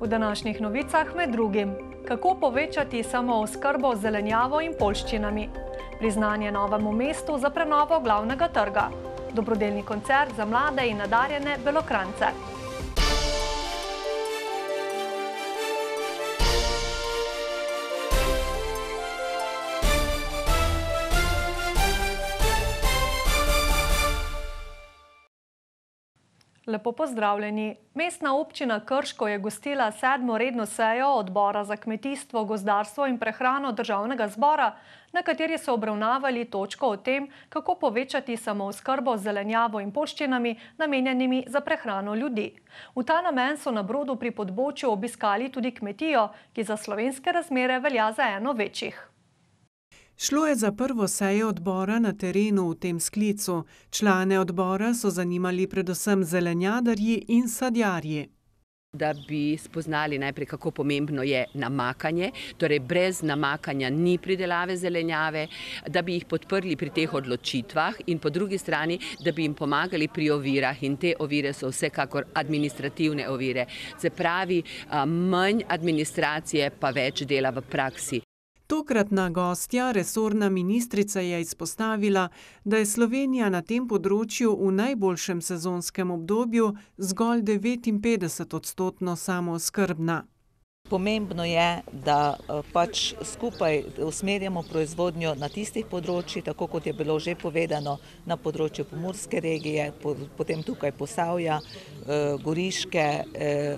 V današnjih novicah med drugim, kako povečati samo oskrbo z zelenjavo in polščinami, priznanje novemu mestu za prenovo glavnega trga, dobrodelni koncert za mlade in nadarjene belokrancce. Lepo pozdravljeni. Mestna občina Krško je gostila sedmo redno sejo odbora za kmetijstvo, gozdarstvo in prehrano državnega zbora, na kateri so obravnavali točko o tem, kako povečati samooskrbo z zelenjavo in poščinami, namenjenimi za prehrano ljudi. V ta namen so na brodu pri podbočju obiskali tudi kmetijo, ki za slovenske razmere velja za eno večjih. Šlo je za prvo sejo odbora na terenu v tem sklicu. Člane odbora so zanimali predvsem zelenjadarji in sadjarji. Da bi spoznali najprej, kako pomembno je namakanje, torej brez namakanja ni pridelave zelenjave, da bi jih podprli pri teh odločitvah in po drugi strani, da bi jim pomagali pri ovirah in te ovire so vsekakor administrativne ovire. Se pravi, manj administracije pa več dela v praksi. Tokratna gostja, resorna ministrica, je izpostavila, da je Slovenija na tem področju v najboljšem sezonskem obdobju zgolj devetinpetdesetodstotno samooskrbna. Pomembno je, da pač skupaj usmerjamo proizvodnjo na tistih področjih, tako kot je bilo že povedano, na področju Pomurske regije, potem tukaj Posavja, Goriške,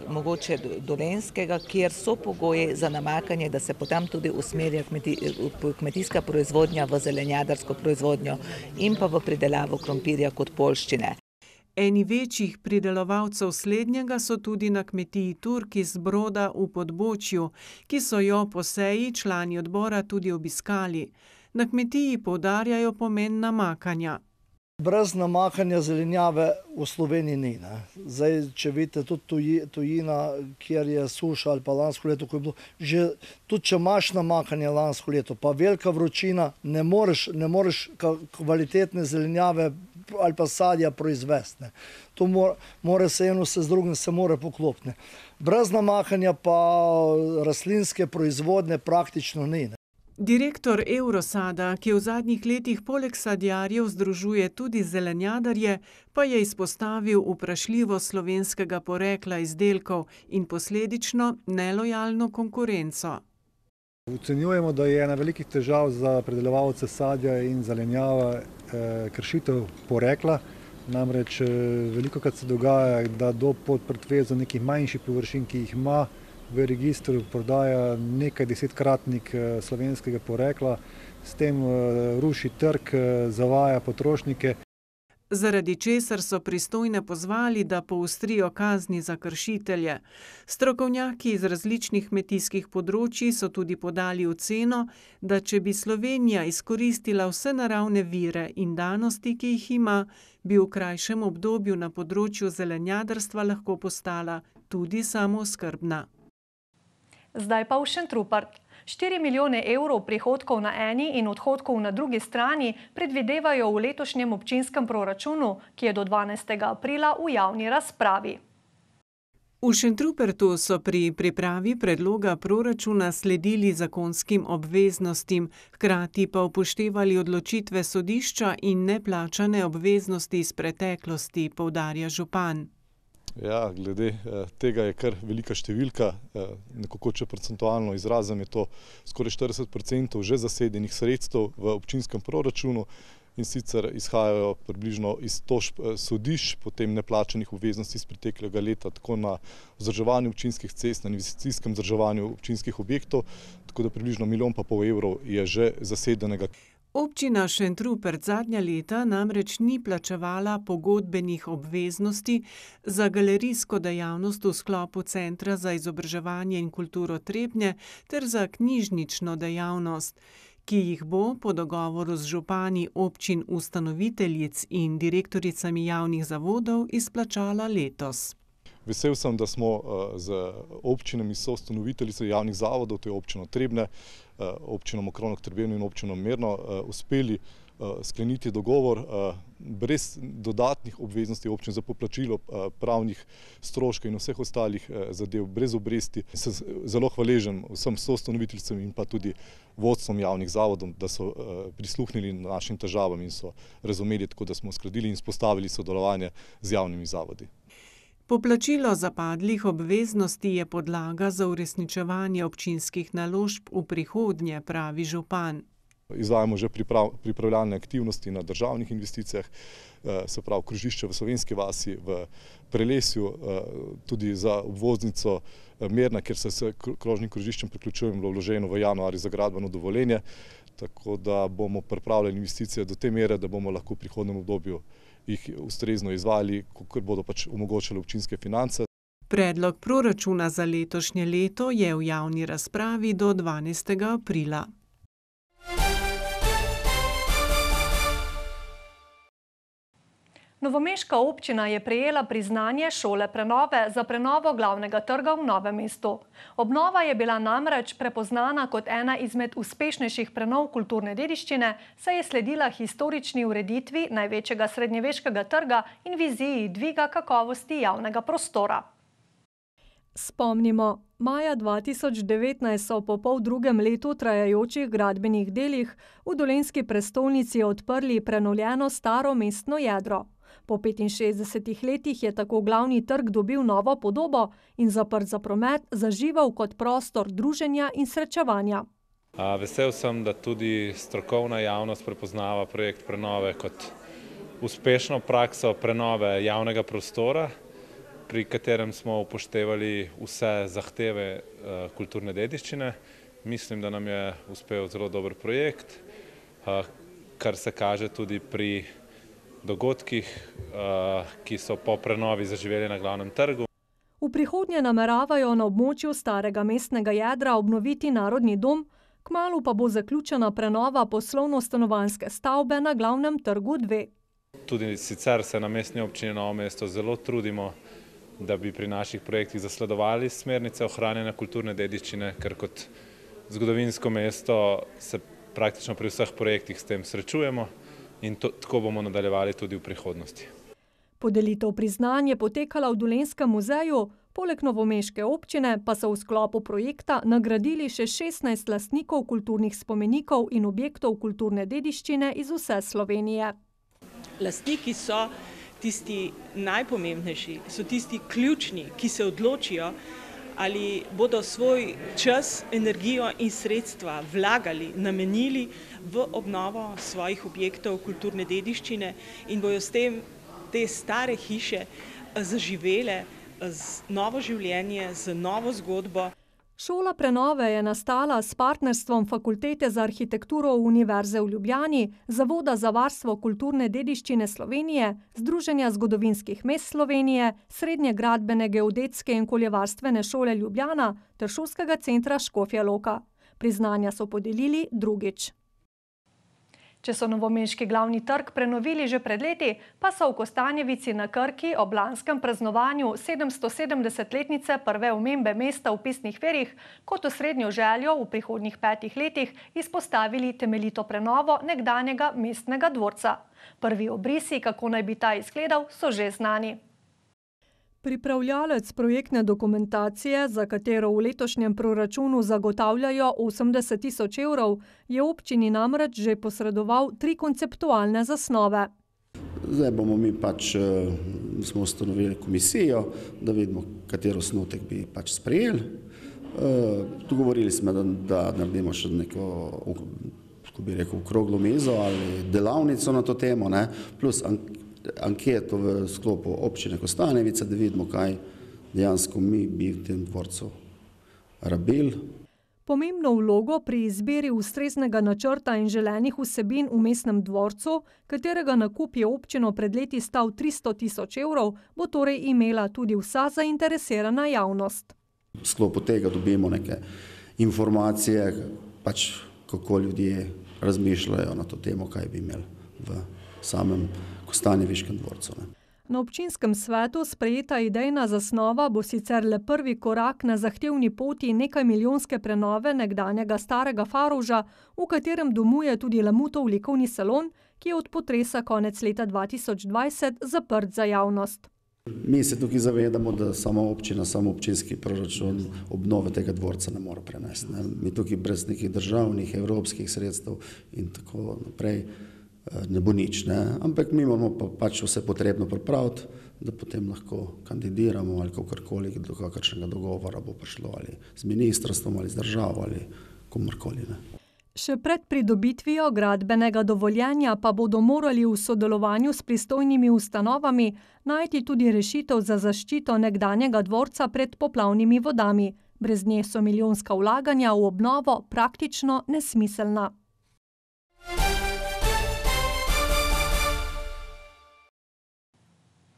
mogoče Dolenjskega, kjer so pogoji za namakanje, da se potem tudi usmerja kmetijska proizvodnja v zelenjadarsko proizvodnjo in pa v pridelavo krompirja kot poljščine. Eni večjih pridelovalcev slednjega so tudi na kmetiji Turk iz Broda v Podbočju, ki so jo po seji člani odbora tudi obiskali. Na kmetiji poudarjajo pomen namakanja. Brez namakanja zelenjave v Sloveniji ni, ne. Zdaj, če vidite tudi tujina, kjer je suša, ali pa lansko leto, ko je bilo, že tudi če imaš namakanje lansko leto pa velika vročina, ne moreš, ne moreš kvalitetne zelenjave ali pa sadja proizvesti, ne. To mora se eno se z drugim se mora poklopiti, ne. Brez namakanja pa rastlinske proizvodnje praktično ni, ne. Direktor Evrosada, ki v zadnjih letih poleg sadjarjev združuje tudi zelenjadarje, pa je izpostavil vprašljivost slovenskega porekla izdelkov in posledično nelojalno konkurenco. Ocenjujemo, da je ena velikih težav za pridelovalce sadja in zelenjave, kršitev porekla. Namreč, velikokrat se dogaja, da do pod pretvezo nekih manjših površin, ki jih ima v registru, prodaja nekajdesetkratnik, slovenskega porekla. S tem, ruši trg, zavaja potrošnike. Zaradi česar so pristojne pozvali, da poostrijo kazni za kršitelje. Strokovnjaki z različnih kmetijskih področij so tudi podali oceno, da če bi Slovenija izkoristila vse naravne vire in danosti, ki jih ima, bi v krajšem obdobju na področju zelenjadarstva lahko postala tudi samooskrbna. Zdaj pa v Šentrupert. Štiri milijone evrov prihodkov na eni in odhodkov na drugi strani predvidevajo v letošnjem občinskem proračunu, ki je do dvanajstega aprila v javni razpravi. V Šentrupertu so pri pripravi predloga proračuna sledili zakonskim obveznostim, hkrati pa upoštevali odločitve sodišča in neplačane obveznosti iz preteklosti, poudarja župan. Ja, glede, tega je kar velika številka, nekako, če procentualno izrazim, je to skoraj štirideset procentov že zasedenih sredstev v občinskem proračunu. In sicer izhajajo približno iz tožb sodišč, potem neplačanih obveznosti iz preteklega leta, tako na vzdrževanju občinskih cest, na investicijskem vzdrževanju občinskih objektov, tako da približno milijon pa pol evrov je že zasedenega. Občina Šentrupert zadnja leta namreč ni plačevala pogodbenih obveznosti za galerijsko dejavnost v sklopu Centra za izobraževanje in kulturo Trebnje ter za knjižnično dejavnost, ki jih bo po dogovoru z župani občin ustanoviteljic in direktoricami javnih zavodov izplačala letos. Vesel sem, da smo, z občinami soustanoviteljico javnih zavodov, to je Občino Trebnje, Občino Mokrona ob Trbenju in Občino Mirno, uspeli, skleniti dogovor brez dodatnih obveznosti občin za poplačilo pravnih stroškov in vseh ostalih zadev, brez obresti. Sem zelo hvaležen vsem soustanoviteljcem in pa tudi vodstvom javnih zavodov, da so prisluhnili našim težavam in so razumeli, tako da smo uskladili in spostavili sodelovanje z javnimi zavodi. Poplačilo zapadlih obveznosti je podlaga za uresničevanje občinskih naložb v prihodnje, pravi župan. Izvajamo že priprav, pripravljalne aktivnosti na državnih investicijah, se pravi krožišče v Slovenski vasi, v Prelesju, tudi za obvoznico Merna, kjer se s krožnim krožiščem priključujemo, bilo vloženo v januarju za gradbeno dovoljenje, tako da bomo pripravljali investicije do te mere, da bomo lahko v prihodnem obdobju jih ustrezno izvajali, kakor bodo pač omogočale občinske finance. Predlog proračuna za letošnje leto je v javni razpravi do dvanajstega aprila. Novomeška občina je prejela priznanje šole prenove za prenovo glavnega trga v Novem mestu. Obnova je bila namreč prepoznana kot ena izmed uspešnejših prenov kulturne dediščine, saj je sledila historični ureditvi največjega srednjeveškega trga in viziji dviga kakovosti javnega prostora. Spomnimo, maja dva tisoč devetnajst so po poldrugem letu trajajočih gradbenih delih v dolenjski prestolnici odprli prenovljeno staro mestno jedro. Po petinšestdesetih letih je tako glavni trg dobil novo podobo in zaprt za promet zaživel kot prostor druženja in srečevanja. vesel sem, da tudi strokovna javnost prepoznava projekt prenove kot uspešno prakso prenove javnega prostora, pri katerem smo upoštevali vse zahteve, kulturne dediščine. Mislim, da nam je uspel zelo dober projekt, kar se kaže tudi pri dogodkih, ki so po prenovi zaživeli na glavnem trgu. V prihodnje nameravajo na območju starega mestnega jedra obnoviti Narodni dom, kmalu pa bo zaključena prenova poslovno-stanovanjske stavbe na Glavnem trgu dve. Tudi sicer se na Mestni občini Novo mesto zelo trudimo, da bi pri naših projektih zasledovali smernice ohranjanja kulturne dediščine, ker kot zgodovinsko mesto se praktično pri vseh projektih s tem srečujemo in to, tako bomo nadaljevali tudi v prihodnosti. Podelitev priznanj je potekala v Dolenjskem muzeju, poleg novomeške občine pa so v sklopu projekta nagradili še šestnajst lastnikov kulturnih spomenikov in objektov kulturne dediščine iz vse Slovenije. Lastniki so tisti najpomembnejši, so tisti ključni, ki se odločijo, ali bodo svoj čas, energijo in sredstva vlagali, namenili v obnovo svojih objektov kulturne dediščine in bojo s tem te stare hiše zaživele z novo življenje, z novo zgodbo. Šola prenove je nastala s partnerstvom Fakultete za arhitekturo Univerze v Ljubljani, Zavoda za varstvo kulturne dediščine Slovenije, Združenja zgodovinskih mest Slovenije, Srednje gradbene geodetske in okoljevarstvene šole Ljubljana ter Šolskega centra Škofja Loka. Priznanja so podelili drugič. Če so novomeški glavni trg prenovili že pred leti, pa so v Kostanjevici na Krki ob lanskem praznovanju sedemstosedemdesetletnice prve omembe mesta v pisnih virih kot osrednjo željo v prihodnjih petih letih izpostavili temeljito prenovo nekdanjega mestnega dvorca. Prvi obrisi, kako naj bi ta izgledal, so že znani. Pripravljalec projektne dokumentacije, za katero v letošnjem proračunu zagotavljajo osemdeset tisoč evrov, je občini namreč že posredoval tri konceptualne zasnove. Zdaj bomo mi pač, smo ustanovili komisijo, da vidimo, kateri osnutek bi pač sprejeli. dogovorili smo, da, da naredimo še neko, kako bi rekel, okroglo mizo ali delavnico na to temo, ne, plus anketo v sklopu Občine Kostanjevica, da vidimo, kaj dejansko mi bi v tem dvorcu rabili. Pomembno vlogo pri izbiri ustreznega načrta in želenih vsebin v mestnem dvorcu, katerega nakup je občino pred leti stal tristo tisoč evrov, bo torej imela tudi vsa zainteresirana javnost. V sklopu tega dobimo neke informacije, pač kako ljudje razmišljajo na to temo, kaj bi imeli v samem kostanjeviškem dvorcu, ne. Na občinskem svetu sprejeta idejna zasnova bo sicer le prvi korak na zahtevni poti nekajmilijonske prenove nekdanjega starega Farrovža, v katerem domuje tudi Lamutov likovni salon, ki je od potresa konec leta 2020 zaprt za javnost. Mi se tukaj zavedamo, da samo občina, samo občinski proračun obnove tega dvorca ne more prenesti. Ne. Mi tukaj brez nekih državnih, evropskih sredstev in tako naprej ne bo nič. Ne. Ampak mi moramo pa pač vse potrebno pripraviti, da potem lahko kandidiramo ali kakorkoli do kakršnega dogovora bo prišlo ali z ministrstvom ali z državo ali komorkoli. Ne. Še pred pridobitvijo gradbenega dovoljenja pa bodo morali v sodelovanju s pristojnimi ustanovami najti tudi rešitev za zaščito nekdanjega dvorca pred poplavnimi vodami. Brez nje so milijonska vlaganja v obnovo praktično nesmiselna.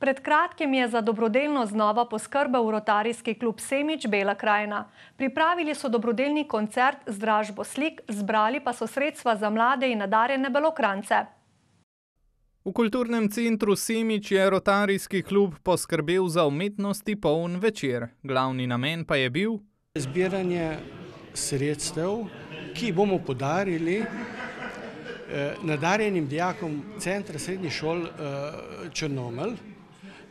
Pred kratkim je za dobrodelno znova poskrbel rotarijski klub Semič Bela krajina. Pripravili so dobrodelni koncert z dražbo slik, zbrali pa so sredstva za mlade in nadarjene belokrajce. V kulturnem centru Semič je rotarijski klub poskrbel za umetnosti poln večer. Glavni namen pa je bil zbiranje sredstev, ki bomo podarili eh, nadarjenim dijakom centra srednjih šol eh, Črnomelj.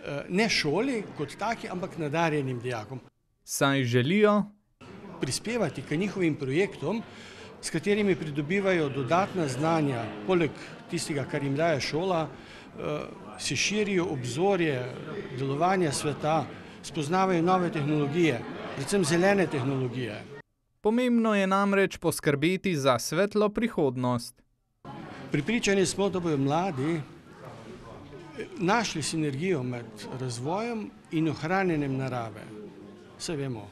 Eh, ne šoli kot taki, ampak nadarjenim dijakom. Saj želijo prispevati k njihovim projektom, s katerimi pridobivajo dodatna znanja, poleg tistega, kar jim daje šola, eh, se širijo obzorje delovanja sveta, spoznavajo nove tehnologije, predvsem zelene tehnologije. Pomembno je namreč poskrbeti za svetlo prihodnost. Pripričani smo, da bodo mladi našli sinergijo med razvojem in ohranjanjem narave. Vse vemo.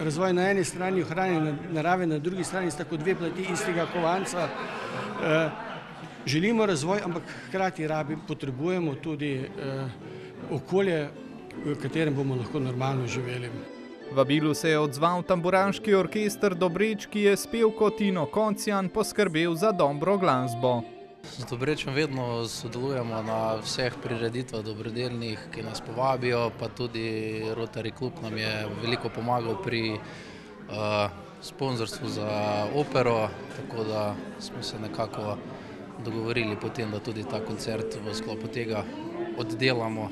Razvoj na eni strani, ohranjanje narave na drugi strani sta kot dve plati istega kovanca. E, želimo razvoj, ampak hkrati rabi, potrebujemo tudi e, okolje, v katerem bomo lahko normalno živeli. Vabilu se je odzval tamburaški orkester Dobreč, ki je s pevko Tino Kocijan poskrbel za dobro glasbo. Z Dobrečem vedno sodelujemo na vseh prireditvah dobrodelnih, ki nas povabijo, pa tudi Rotary Club nam je veliko pomagal pri uh, sponzorstvu za opero, tako da smo se nekako dogovorili potem, da tudi ta koncert v sklopu tega oddelamo.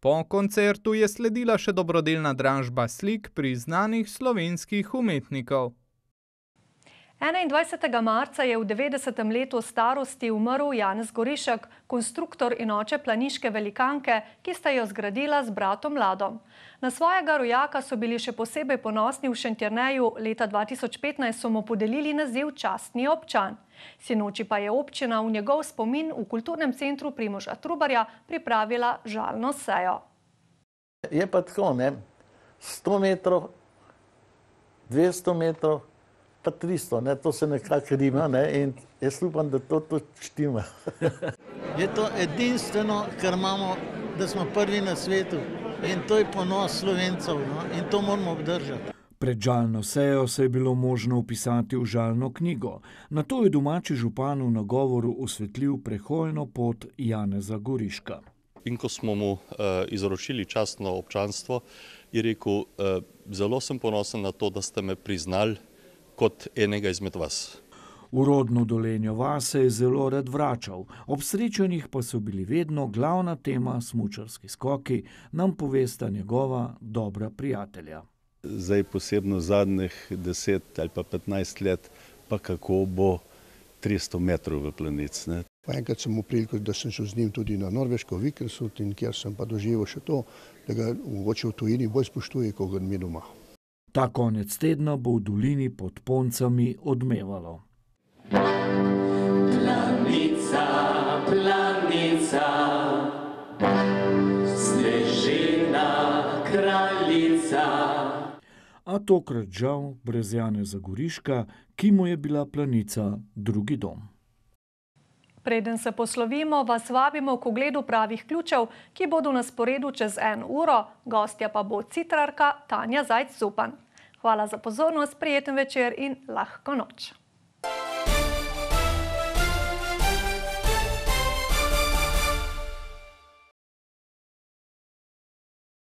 Po koncertu je sledila še dobrodelna dražba slik priznanih slovenskih umetnikov. 21. marca je v 90. letu starosti umrl Janez Gorišek, konstruktor in oče planiške velikanke, ki sta jo zgradila z bratom Ladom. Na svojega rojaka so bili še posebej ponosni v Šentjerneju, leta 2015 so mu podelili naziv častni občan. Sinoči pa je občina v njegov spomin v kulturnem centru Primoža Trubarja pripravila žalno sejo. Je pa tako, ne? 100 metrov, 200 metrov, pa 300, ne? to se nekako rima ne? in jaz upam, da to tudi štima. je to edinstveno, kar imamo, da smo prvi na svetu in to je ponos slovencev no? in to moramo obdržati. Pred žalno sejo se je bilo možno upisati v žalno knjigo. Na to je domači župan v nagovoru osvetlil prehojno pot Janeza Goriška. In ko smo mu uh, izročili častno občanstvo, je rekel, uh, zelo sem ponosen na to, da ste me priznali kot enega izmed vas. Urodno dolenjo vase je zelo rad vračal, ob srečanjih pa so bili vedno glavna tema smučarski skoki, nam povesta njegova dobra prijatelja. Zdaj posebno zadnjih 10 ali pa 15 let, pa kako bo 300 metrov v planic. Ne? Enkrat sem imel priliko, da sem šel z njim tudi na Norveško, v Vikersut in kjer sem pa doživel še to, da ga mogoče v tujini bolj spoštuje, kot ga mi doma. Ta konec tedna bo v dolini pod poncami odmevalo. Planica, planica, snežena kraljica. A tokrat žal brez Jane Zagoriška, ki mu je bila planica drugi dom. Preden se poslovimo, vas vabimo k ogledu pravih ključev, ki bodo na sporedu čez en uro, gostja pa bo citrarka Tanja Zajc-Zupan. Hvala za pozornost, prijeten večer in lahko noč.